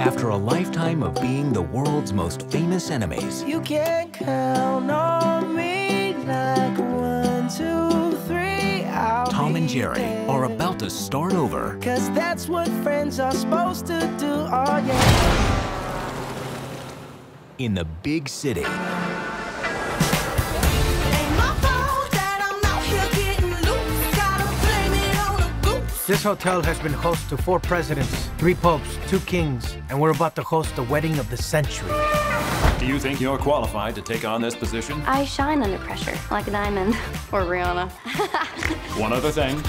after a lifetime of being the world's most famous enemies. You can count on me like one, two, three. I'll Tom and Jerry there. are about to start over. Cause that's what friends are supposed to do. Oh, yeah. in the big city. This hotel has been host to four presidents, three popes, two kings, and we're about to host the wedding of the century. Do you think you're qualified to take on this position? I shine under pressure, like a diamond. Or Rihanna. One other thing.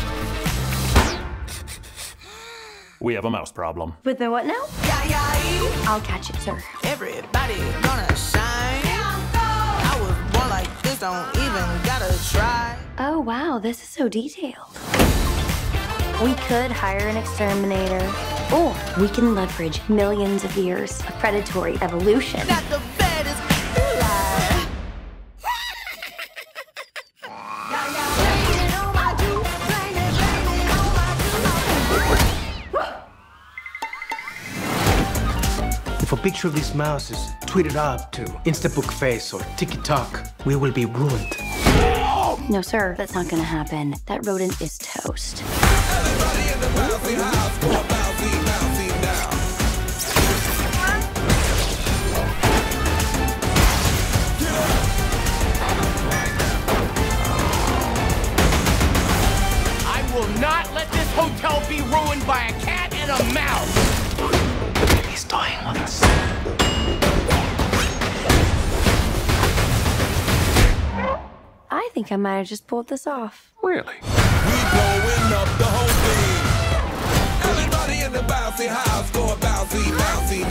We have a mouse problem. With the what now? Yeah, yeah, I'll catch it, sir. Everybody gonna shine. I was born like this, don't even gotta try. Oh, wow, this is so detailed. We could hire an exterminator, or we can leverage millions of years of predatory evolution. Got the baddest lie. If a picture of this mouse is tweeted out to Instabook Face or TikTok, we will be ruined. No, sir, that's not gonna happen. That rodent is toast. I will not let this hotel be ruined by a cat and a mouse. He's toying with us. think I might have just pulled this off. Really? bouncy house bouncy, bouncy.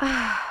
Ah.